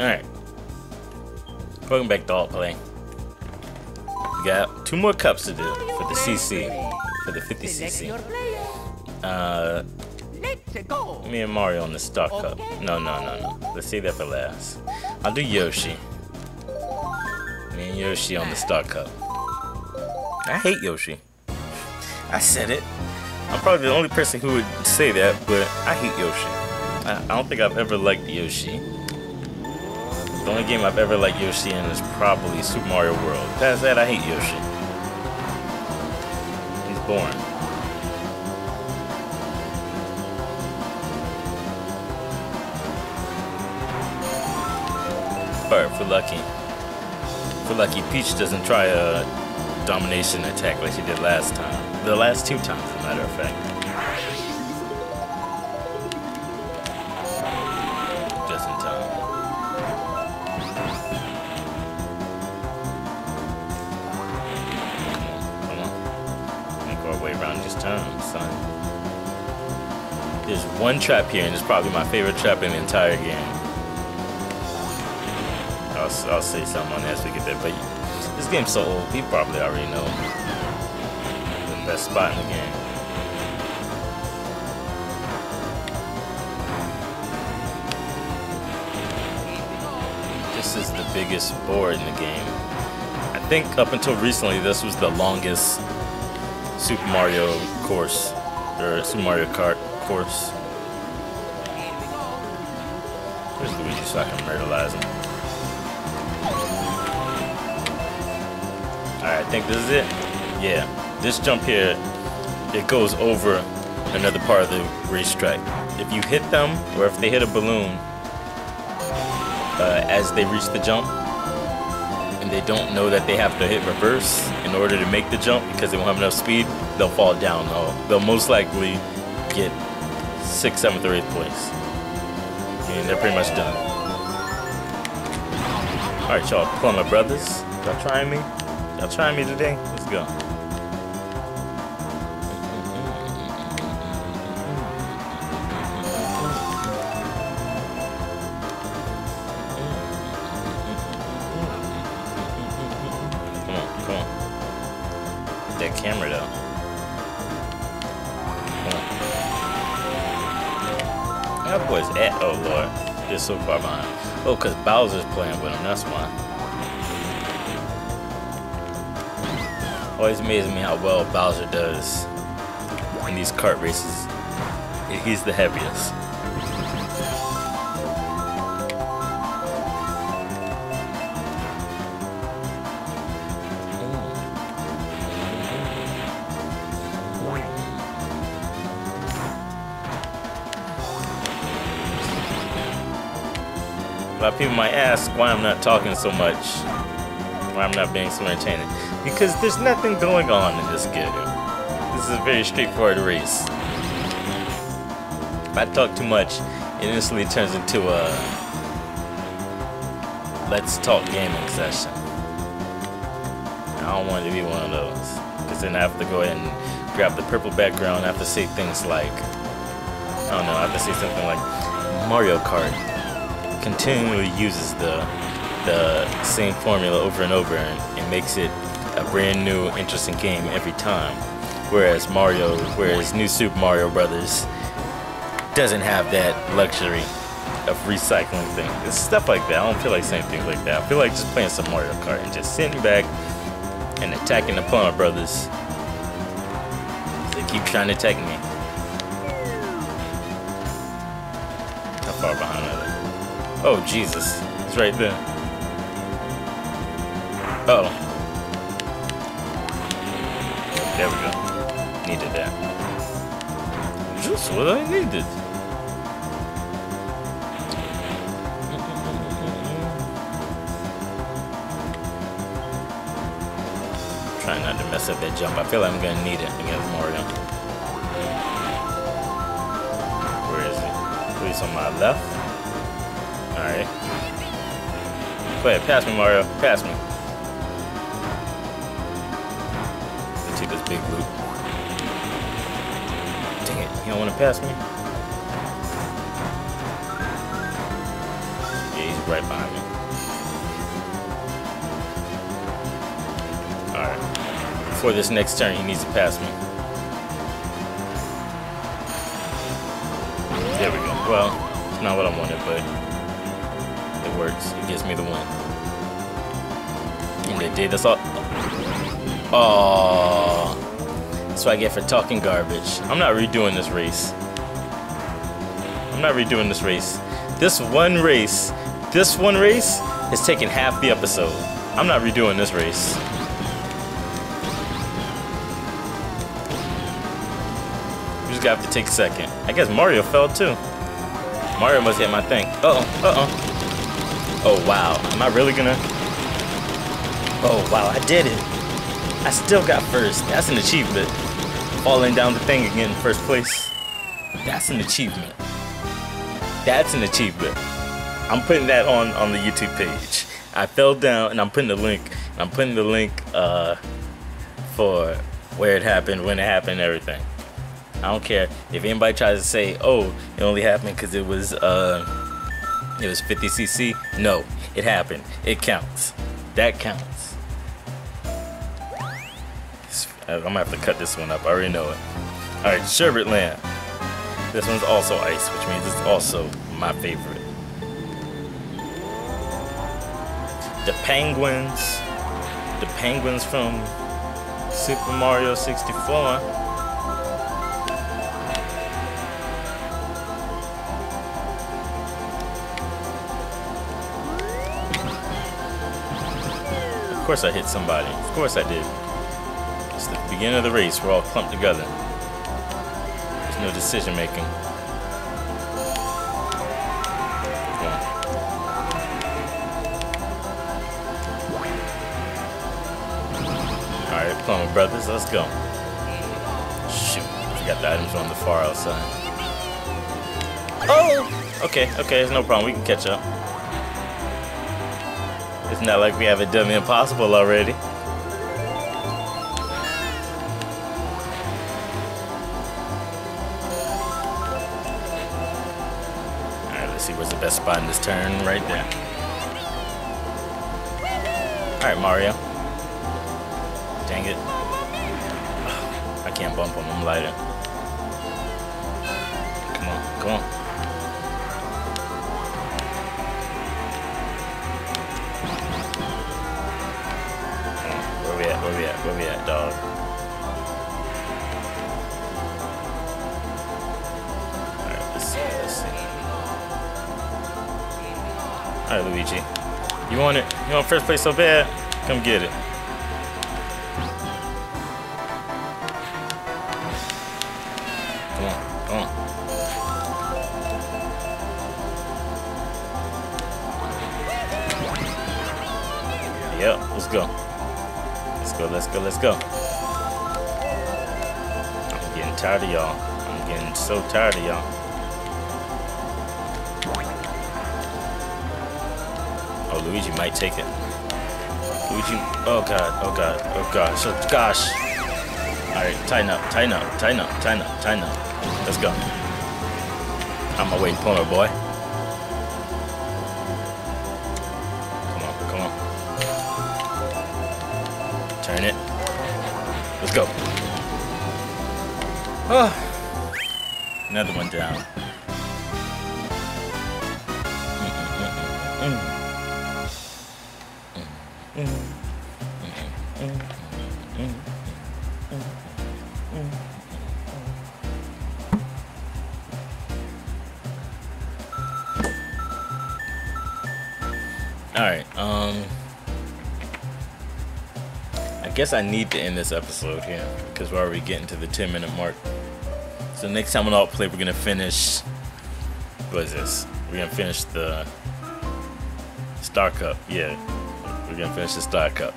Alright. Welcome back to Alt Play. We got two more cups to do for the CC. For the 50cc. Uh, me and Mario on the Star Cup. No, no, no, no. Let's save that for last. I'll do Yoshi. Me and Yoshi on the Star Cup. I hate Yoshi. I said it. I'm probably the only person who would say that, but I hate Yoshi. I, I don't think I've ever liked Yoshi. The only game I've ever liked Yoshi in is probably Super Mario World. Past that, I hate Yoshi. He's boring. But for lucky, for lucky, Peach doesn't try a domination attack like she did last time. The last two times, as a matter of fact. There's one trap here, and it's probably my favorite trap in the entire game. I'll, I'll say something on as we get there, but this game's so old, you probably already know the best spot in the game. This is the biggest board in the game. I think up until recently, this was the longest Super Mario course, or Super Mario Kart course. Here's Luigi so I can myrtleize him. Alright, I think this is it. Yeah, this jump here, it goes over another part of the racetrack. If you hit them, or if they hit a balloon uh, as they reach the jump, and they don't know that they have to hit reverse in order to make the jump because they won't have enough speed, they'll fall down. They'll, they'll most likely get 6th, 7th, or 8th place. And they're pretty much done. Alright, y'all, Plumber Brothers. Y'all trying me? Y'all trying me today? Let's go. That boy's at. Oh lord, they're so far behind. Oh, cause Bowser's playing with him. That's why. Always amazes me how well Bowser does in these kart races. He's the heaviest. A lot of people might ask why I'm not talking so much, why I'm not being so entertaining. Because there's nothing going on in this game. This is a very straightforward race. If I talk too much, it instantly turns into a let's talk gaming session. I don't want to be one of those. Because then I have to go ahead and grab the purple background. I have to say things like, I don't know, I have to say something like Mario Kart continually uses the the same formula over and over and it makes it a brand new interesting game every time. Whereas Mario whereas new Super Mario Brothers doesn't have that luxury of recycling things. It's stuff like that. I don't feel like saying things like that. I feel like just playing some Mario Kart and just sitting back and attacking the Plumber Brothers. They keep trying to attack me. How far behind are they Oh, Jesus. It's right there. Uh oh. There we go. Needed that. Just what I needed. Trying not to mess up that jump. I feel like I'm gonna need it against Mario. Where is he? Please on my left. Alright. Go ahead, pass me, Mario. Pass me. Let's take this big loop. Dang it, you don't want to pass me? Yeah, he's right behind me. Alright. Before this next turn, he needs to pass me. There we go. Well, it's not what I wanted, but it works. It gives me the win. And they did us all. Oh, that's what I get for talking garbage. I'm not redoing this race. I'm not redoing this race. This one race, this one race is taking half the episode. I'm not redoing this race. We just gotta have to take second. I guess Mario fell too. Mario must hit my thing. Uh oh, uh oh. Oh wow, am I really gonna? Oh wow, I did it. I still got first. That's an achievement. Falling down the thing again in first place. That's an achievement. That's an achievement. I'm putting that on on the YouTube page. I fell down and I'm putting the link. I'm putting the link uh, for where it happened, when it happened, everything. I don't care if anybody tries to say, "Oh, it only happened because it was uh, it was 50 cc." No, it happened. It counts. That counts. I'm gonna have to cut this one up. I already know it. All right, Sherbet Land. This one's also ice, which means it's also my favorite. The penguins. The penguins from Super Mario 64. Of course I hit somebody. Of course I did. It's the beginning of the race. We're all clumped together. There's no decision making. Alright, Plumber Brothers, let's go. Shoot, got the items on the far outside. Oh! Okay, okay, there's no problem. We can catch up. It's not like we haven't done the impossible already. Alright, let's see where's the best spot in this turn? Right there. Alright, Mario. Dang it. I can't bump him. I'm lighter. Come on, come on. Where we at? Where we at? Dog? Alright, let's see. Let's see. Alright, Luigi. You want it? You want first place so bad? Come get it. Come on, come on. Yep, let's go. Let's go, let's go, let's go. I'm getting tired of y'all. I'm getting so tired of y'all. Oh, Luigi might take it. Luigi, oh god, oh god, oh gosh, oh gosh. Alright, tighten up, tighten up, tighten up, tighten up, tighten up. Let's go. On my way, Pono boy. Let's go. Oh. Another one down. Mm -mm -mm I guess I need to end this episode here, because we're already getting to the 10 minute mark. So next time on Alt Play, we're to finish... What is this? We're to finish the... Star Cup, yeah. We're to finish the Star Cup.